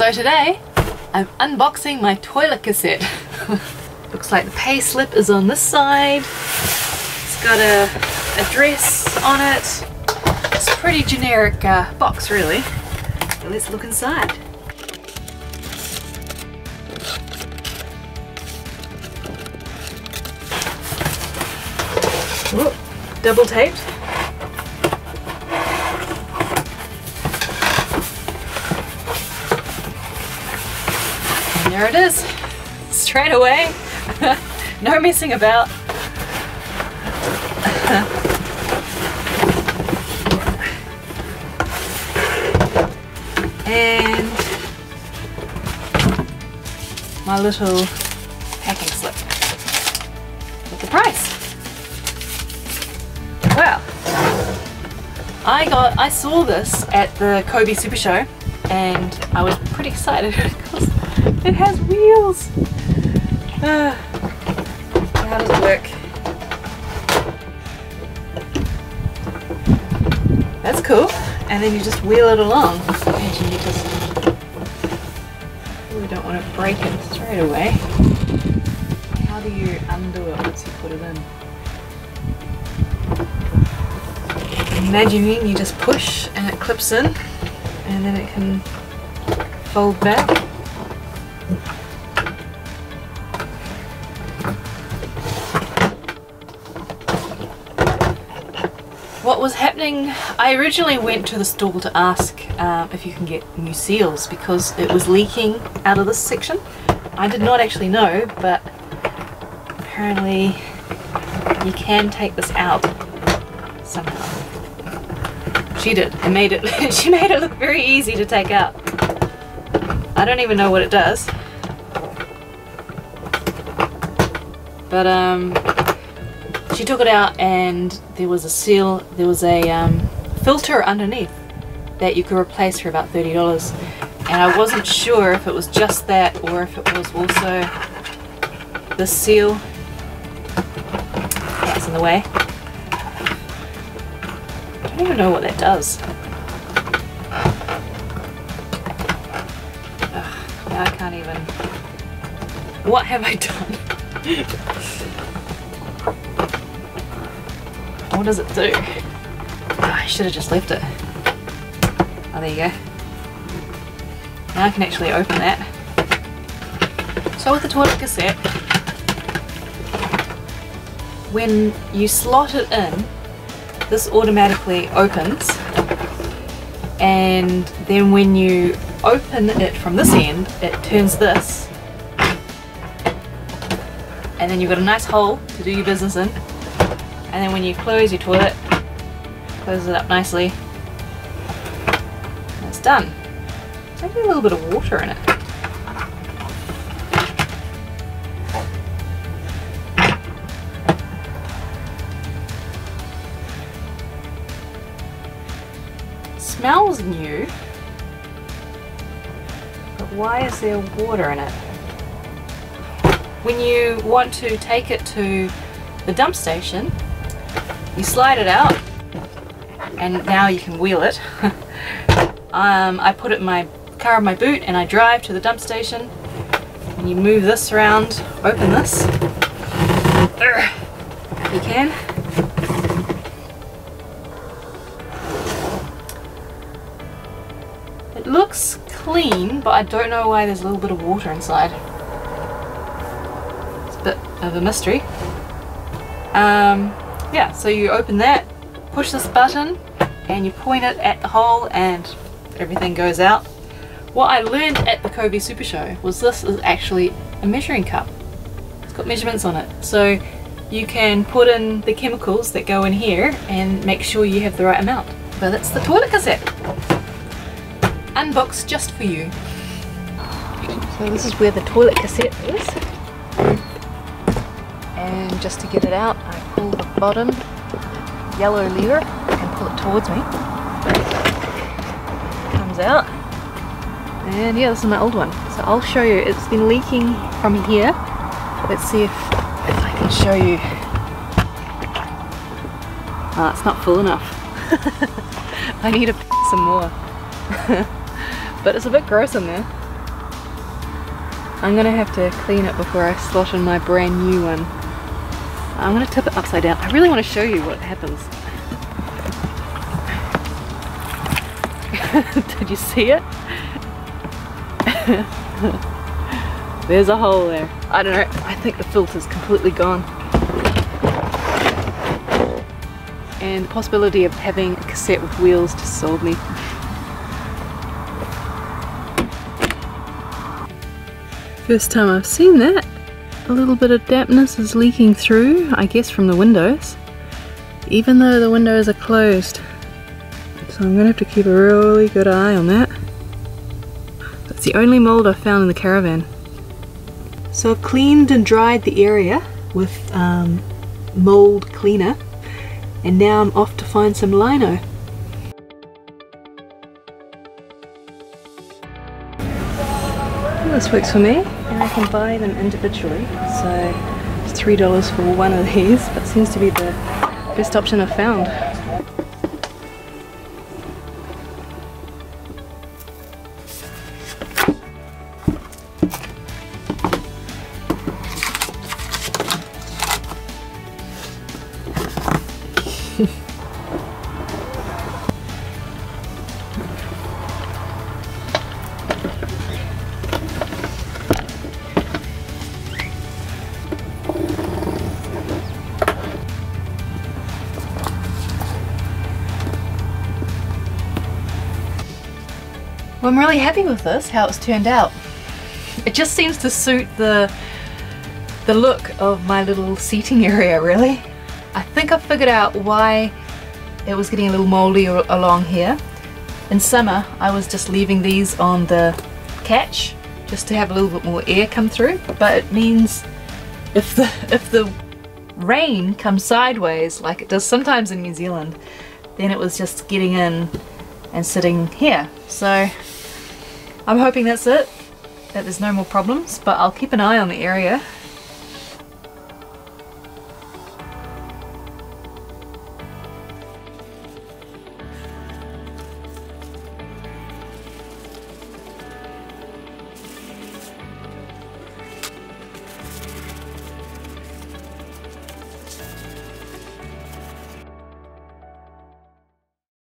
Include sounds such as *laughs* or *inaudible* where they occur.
So today, I'm unboxing my toilet cassette. *laughs* Looks like the pay slip is on this side. It's got a address on it. It's a pretty generic uh, box really. But let's look inside. Whoop, double taped. There it is, straight away. *laughs* no messing about. *laughs* and my little packing slip with the price. Well, I got I saw this at the Covi Super Show and I was pretty excited *laughs* it has wheels. Uh, how does it work? That's cool. And then you just wheel it along. Imagine you just we don't want to break it straight away. How do you undo it once you put it in? Imagining you just push and it clips in and then it can fold back. What was happening, I originally went to the store to ask um, if you can get new seals because it was leaking out of this section. I did not actually know, but apparently you can take this out somehow. She did, and made it, *laughs* she made it look very easy to take out. I don't even know what it does. But um, she took it out and there was a seal, there was a um, filter underneath that you could replace for about $30 and I wasn't sure if it was just that or if it was also the seal that's in the way. I don't even know what that does. Ugh, I can't even. What have I done? *laughs* what does it do? Oh, I should have just left it. Oh, there you go. Now I can actually open that. So with the toilet cassette, when you slot it in, this automatically opens and then when you open it from this end it turns this and then you've got a nice hole to do your business in and then when you close your toilet close it up nicely. And it's done. Maybe a little bit of water in it smells new, but why is there water in it? When you want to take it to the dump station, you slide it out and now you can wheel it. *laughs* um, I put it in my car in my boot and I drive to the dump station and you move this around, open this, you can, It looks clean, but I don't know why there's a little bit of water inside. It's a bit of a mystery. Um, yeah, so you open that, push this button, and you point it at the hole and everything goes out. What I learned at the Covi Super Show was this is actually a measuring cup. It's got measurements on it. So you can put in the chemicals that go in here and make sure you have the right amount. But that's the toilet cassette unboxed just for you. So this is where the toilet cassette is. Just to get it out, I pull the bottom yellow lever and pull it towards me. Comes out. And yeah, this is my old one. So I'll show you. It's been leaking from here. Let's see if, if I can show you. Ah, it's not full enough. *laughs* I need to some more. *laughs* but it's a bit gross in there. I'm gonna have to clean it before I slot in my brand new one. I'm gonna tip it upside down. I really want to show you what happens. *laughs* Did you see it? *laughs* There's a hole there. I don't know, I think the filter's completely gone. And the possibility of having a cassette with wheels just sold me. First time I've seen that. A little bit of dampness is leaking through, I guess from the windows. Even though the windows are closed. So I'm gonna have to keep a really good eye on that. That's the only mold I've found in the caravan. So I've cleaned and dried the area with um, mold cleaner and now I'm off to find some lino. this works for me and I can buy them individually so it's three dollars for one of these but seems to be the best option I've found. Well, I'm really happy with this, how it's turned out. It just seems to suit the the look of my little seating *laughs* area, really. I think I've figured out why it was getting a little moldy along here. In summer, I was just leaving these on the catch just to have a little bit more air come through, but it means if the *laughs* if the rain comes sideways like it does sometimes in New Zealand, then it was just getting in and sitting here. So I'm hoping that's it, that there's no more problems, but I'll keep an eye on the area